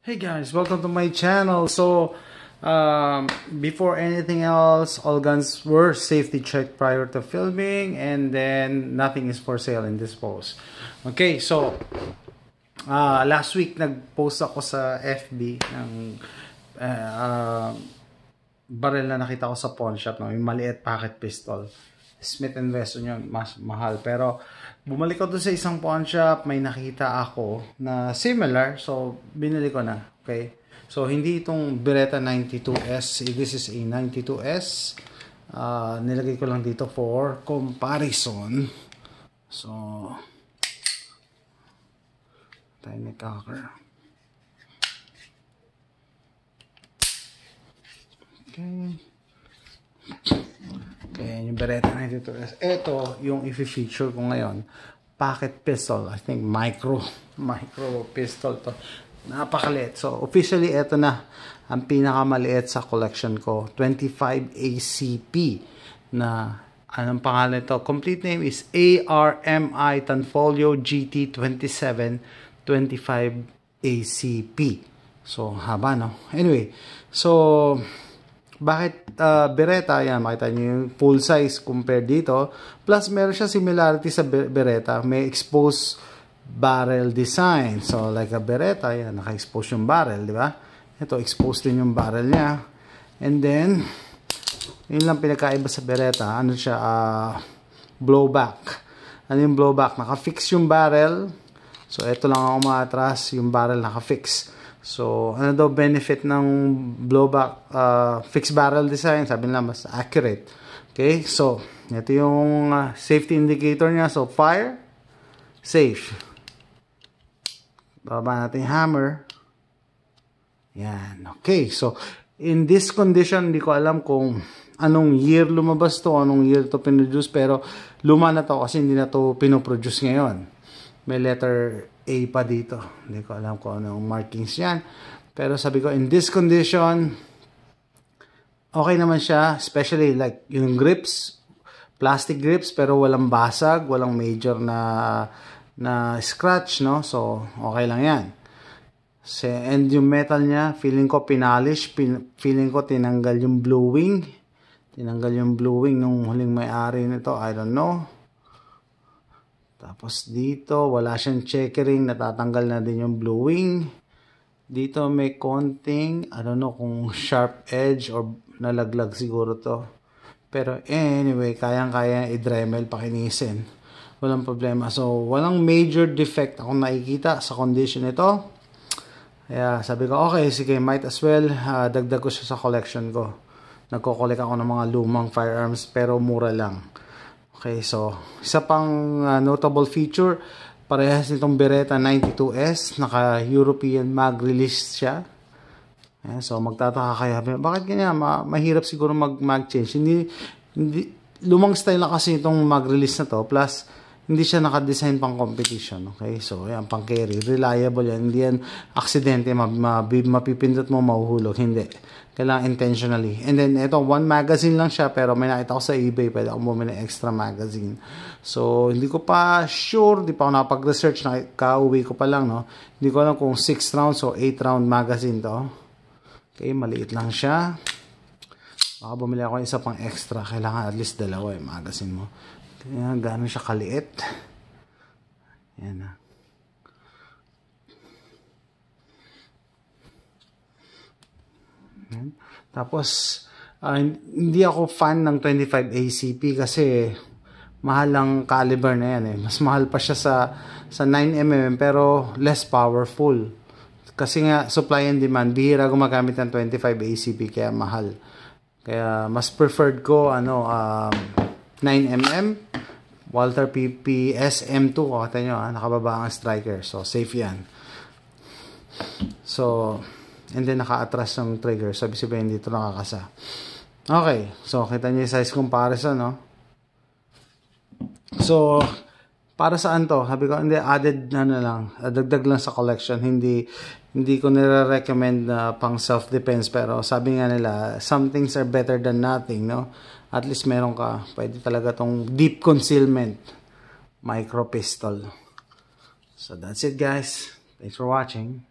Hey guys, welcome to my channel. So, um, before anything else, all guns were safety checked prior to filming and then nothing is for sale in this post. Okay, so, uh, last week nag-post ako sa FB ng uh, uh, barrel na nakita ko sa pawn shop, no? yung maliit pocket pistol. Smith Wesson yun, mas mahal. Pero, bumalik ko doon sa isang pawn shop, may nakita ako na similar. So, binili ko na. Okay? So, hindi itong Beretta 92S. This is a 92S. Uh, nilagay ko lang dito for comparison. So, tiny cocker. Okay. Beretta 92S. Ito, yung i-feature ko ngayon. Pocket pistol. I think micro, micro pistol to. Napakaliit. So, officially, ito na ang pinakamaliit sa collection ko. 25 ACP na anong pangalan ito? Complete name is ARMI Tanfolio GT27 25 ACP. So, haba, no? Anyway, so, bakit uh, Beretta? Yan, makita nyo yung full size compared dito. Plus, meron siya similarity sa Beretta. May exposed barrel design. So, like a Beretta, yan, naka-expose yung barrel, di ba? Ito, exposed din yung barrel niya. And then, yun lang pinakaiba sa Beretta. Ano siya? Uh, blowback. Ano yung blowback? Naka-fix yung barrel. So, ito lang ako maatras. Yung barrel naka-fix. So, ano daw benefit ng blowback uh, fixed barrel design? Sabi nila mas accurate. Okay, so, ito yung uh, safety indicator niya. So, fire, safe. Baba natin hammer. Yan. Okay, so, in this condition, hindi ko alam kung anong year lumabas to, anong year to pinoduce, pero luma na to kasi hindi na to pinoproduce ngayon. May letter A pa dito. Hindi ko alam kung anong markings yan. Pero sabi ko, in this condition, okay naman siya. Especially like yung grips, plastic grips, pero walang basag, walang major na na scratch, no? So, okay lang yan. So, and yung metal niya, feeling ko pinalish, pin, feeling ko tinanggal yung bluing. Tinanggal yung bluing nung huling may-ari nito, I don't know. Tapos dito, wala siyang checkering, natatanggal na din yung bluing. Dito may konting, I don't know kung sharp edge or nalaglag siguro to. Pero anyway, kayang-kaya i-dremel, pakinisin. Walang problema. So, walang major defect akong nakikita sa condition nito. Kaya sabi ko, okay, sige, might as well uh, dagdag ko siya sa collection ko. Nagko-collect ako ng mga lumang firearms pero mura lang. Okay, so isa pang uh, notable feature, parehas nitong Beretta 92S, naka-European mag release siya. Ayan, so magtataka kayo, bakit ganyan? Ma mahirap siguro mag change. Hindi, hindi lumang style na kasi itong mag-release na to, plus hindi siya naka-design pang competition. Okay? So, yan, pang carry. Reliable yan. Hindi yan aksidente, mapipindot mo, mahuhulog. Hindi. Kailangan intentionally. And then, ito, one magazine lang siya, pero may nakita ko sa eBay, pwede akong bumili extra magazine. So, hindi ko pa sure, hindi pa ako napag-research, na kauwi ko pa lang, no? Hindi ko alam kung 6 rounds o 8 round magazine to. Okay, maliit lang siya. Baka bumili ako isa pang extra. Kailangan at least dalawa yung magazine mo. Kaya gano'n siya kaliit. Yan na. Yan. Tapos, uh, hindi ako fan ng 25 ACP kasi mahal ang caliber na yan eh. Mas mahal pa siya sa, sa 9mm pero less powerful. Kasi nga, supply and demand, bihira gumagamit ng 25 ACP kaya mahal. Kaya mas preferred ko ano um, 9mm Walter PP SM2 oh, kata nyo ha, nakababa ang striker. So safe yan. So and then naka-atras ng trigger. Sabi sabihin dito nakakasa. Okay. So kita nyo yung size comparison no? So para saan to? Sabi ko hindi added na na lang. Dagdag lang sa collection. Hindi hindi ko nire-recommend na pang self-defense. Pero sabi nga nila some things are better than nothing no at least meron ka. Pwede talaga tong deep concealment. Micro pistol. So that's it guys. Thanks for watching